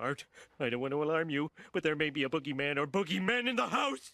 Art, I don't want to alarm you, but there may be a boogeyman or boogeymen in the house!